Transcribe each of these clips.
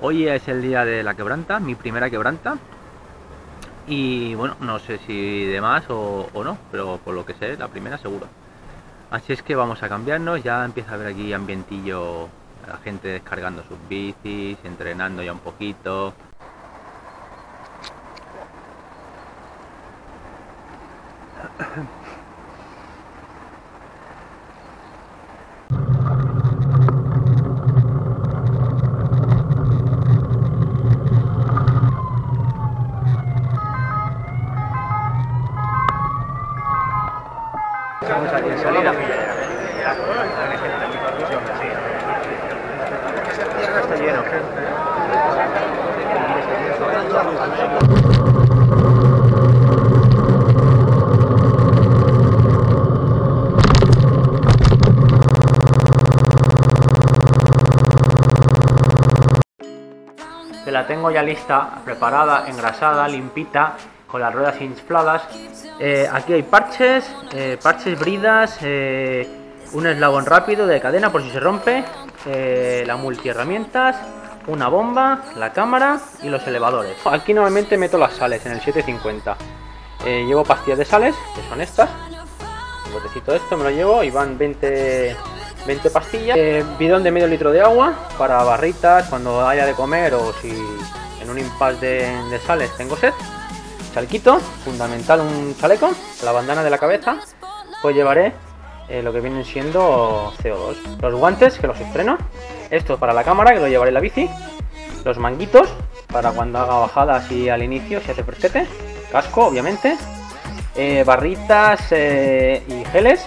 Hoy es el día de la quebranta, mi primera quebranta. Y bueno, no sé si de más o, no, pero por lo que sé, la primera seguro. Así es que vamos a cambiarnos, ya empieza a haber aquí ambientillo, la gente descargando sus bicis, entrenando ya un poquito. Estamos aquí en salida. Está lleno. La tengo ya lista, preparada, engrasada, limpita, con las ruedas infladas. Eh, aquí hay parches, eh, parches, bridas, eh, un eslabón rápido de cadena por si se rompe, la multiherramientas, una bomba, la cámara y los elevadores. Aquí normalmente meto las sales en el 750. llevo pastillas de sales, que son estas. Un botecito de esto me lo llevo y van 20, 20 pastillas. bidón de medio litro de agua para barritas cuando haya de comer o si en un impasse de, de sales tengo sed chalequito, fundamental un chaleco, la bandana de la cabeza, pues llevaré eh, lo que vienen siendo CO2. Los guantes, que los estreno, esto para la cámara, que lo llevaré en la bici, los manguitos, para cuando haga bajadas y al inicio, si hace fresquete, casco, obviamente, eh, barritas eh, y geles,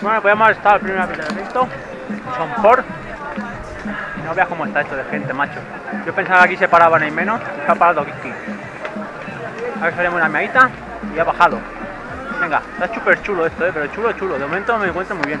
Bueno, pues hemos estado el primer avistamiento, son por y no veas cómo está esto de gente, macho. Yo pensaba que aquí se paraban y menos, se ha parado aquí. A ver si haremos una meadita y ha bajado. Venga, está súper chulo esto, ¿eh? pero chulo, chulo. De momento me encuentro muy bien.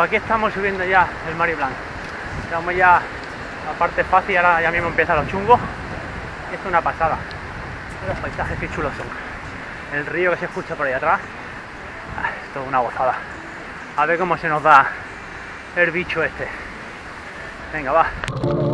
pues aquí estamos subiendo ya el Mari Blanc. Estamos ya la parte fácil, ahora ya mismo empieza los chungos. Esto es una pasada. Los paisajes que chulos son. El río que se escucha por ahí atrás. Esto es una gozada. A ver cómo se nos da el bicho este. Venga, va.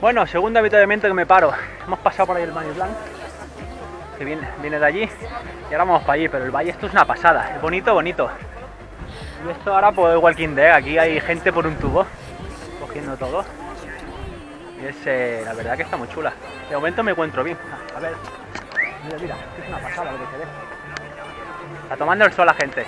Bueno, segundo avituallamiento que me paro. Hemos pasado por ahí el Mani Blanc, que viene, de allí, y ahora vamos para allí, pero el valle esto es una pasada, es bonito, bonito. Y esto ahora pues Walking Dead, aquí hay gente por un tubo, cogiendo todo. Y es, eh, la verdad que está muy chula. De momento me encuentro bien. A ver, mira, mira, es una pasada lo que se ve. Está tomando el sol la gente.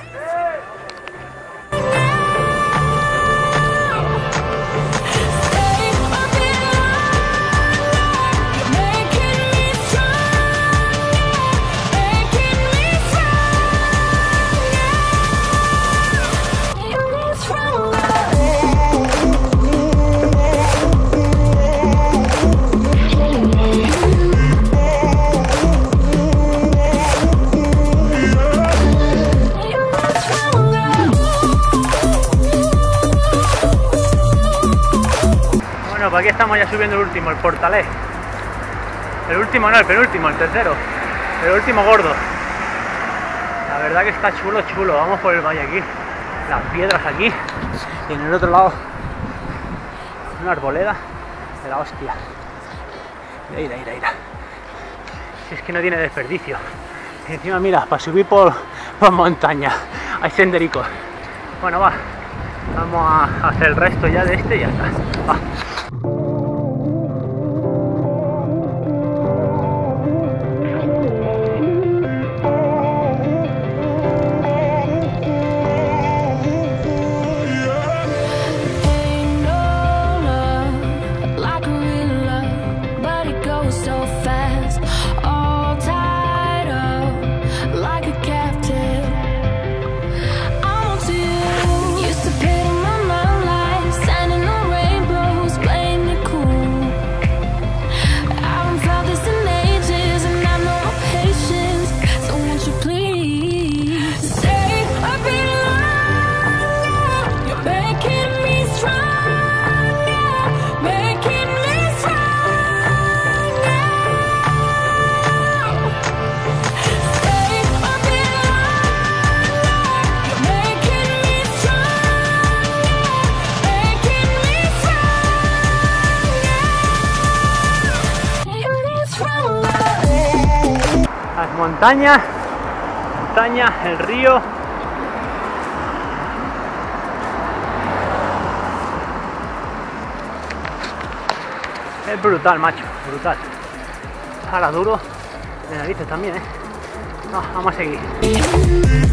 Estamos ya subiendo el último, el portalé. El último no, el penúltimo, el tercero. El último gordo. La verdad que está chulo, chulo. Vamos por el valle aquí. Las piedras aquí. Y en el otro lado, una arboleda de la hostia. Mira, mira, mira. Si es que no tiene desperdicio. Encima, mira, para subir por, por montaña. Hay sendericos. Bueno, va. Vamos a hacer el resto ya de este y ya está. Las montañas, montaña, el río. Es brutal, macho, brutal. Ahora duro de narices también, ¿eh? Vamos a seguir.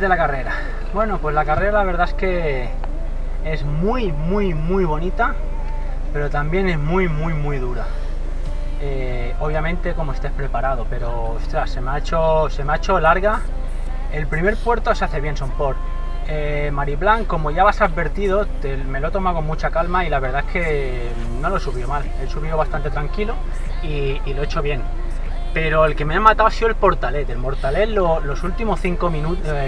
de la carrera. Bueno, pues la carrera la verdad es que es muy, muy, muy bonita, pero también es muy, muy, muy dura. Eh, obviamente como estés preparado, pero ostras, se me ha hecho, se me ha hecho larga. El primer puerto se hace bien, son por eh, Mariplan, como ya vas advertido, me lo he con mucha calma y la verdad es que no lo he subido mal. He subido bastante tranquilo y, y lo he hecho bien. Pero el que me ha matado ha sido el Portalet. El Portalet, lo- los últimos 5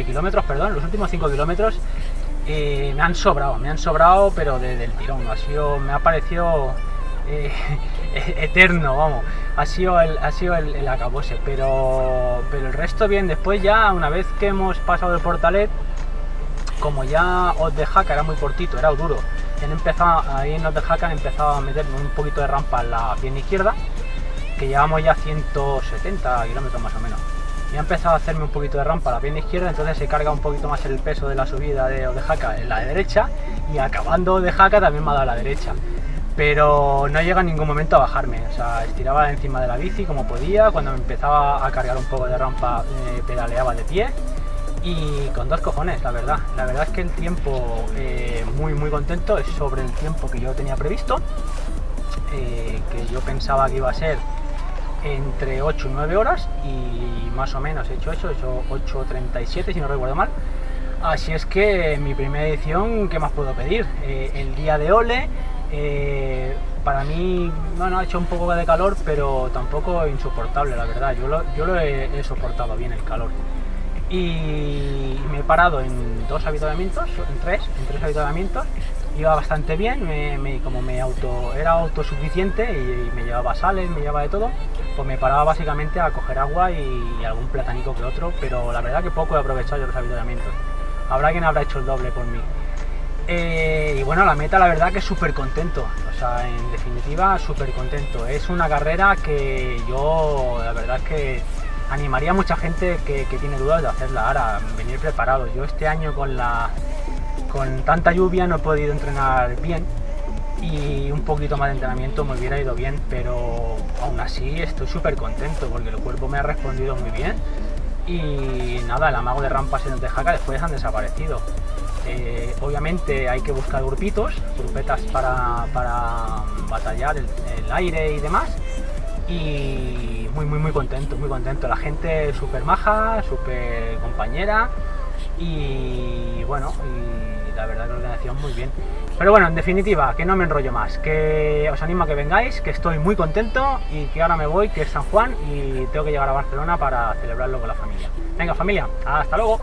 kilómetros, perdón, los últimos 5 kilómetros eh, me han sobrado, me han sobrado, pero de- del tirón. Ha sido, me ha parecido eh, eterno, vamos. Ha sido el, ha sido el, el acabose, pero, pero el resto bien. Después ya, una vez que hemos pasado el Portalet, como ya Os de Jaca era muy cortito, era duro, ahí en Os de Jaca han empezado a meter un poquito de rampa en la pierna izquierda, que llevamos ya 170 kilómetros más o menos. Y ha empezado a hacerme un poquito de rampa la pierna izquierda, entonces se carga un poquito más el peso de la subida de de Jaca en la derecha, y acabando de Jaca también me ha dado la derecha. Pero no llega en ningún momento a bajarme, o sea, estiraba encima de la bici como podía, cuando me empezaba a cargar un poco de rampa eh, pedaleaba de pie, y con dos cojones, la verdad. La verdad es que el tiempo eh, muy muy contento, es sobre el tiempo que yo tenía previsto, eh, que yo pensaba que iba a ser entre 8 y 9 horas y más o menos he hecho eso, he hecho 8.37 si no recuerdo mal. Así es que mi primera edición, ¿qué más puedo pedir? Eh, el día de Ole, eh, para mí, bueno, ha hecho un poco de calor, pero tampoco insoportable, la verdad. Yo lo, yo lo he- soportado bien el calor y me he parado en dos habituamientos, en tres, en tres habituamientos, iba bastante bien, como me auto, era autosuficiente y me llevaba sales, me llevaba de todo, pues me paraba básicamente a coger agua y, algún platanico que otro, pero la verdad que poco he aprovechado yo los habituamientos. Habrá quien habrá hecho el doble por mí. Eh, y bueno, la meta la verdad que súper contento, o sea, en definitiva súper contento. Es una carrera que yo la verdad es que animaría a mucha gente que, que tiene dudas de hacerla ahora, venir preparado. Yo este año con la con tanta lluvia no he podido entrenar bien y un poquito más de entrenamiento me hubiera ido bien, pero aún así estoy súper contento porque el cuerpo me ha respondido muy bien y nada, el amago de rampas en el Tejaca después han desaparecido. Eh, obviamente hay que buscar grupitos, grupetas para, para batallar el, el aire y demás. Y muy, muy, muy contento, muy contento. La gente súper maja, súper compañera y bueno, y la verdad que la organización muy bien. Pero bueno, en definitiva, que no me enrollo más, que os animo a que vengáis, que estoy muy contento y que ahora me voy, que es San Juan y tengo que llegar a Barcelona para celebrarlo con la familia. Venga familia, hasta luego.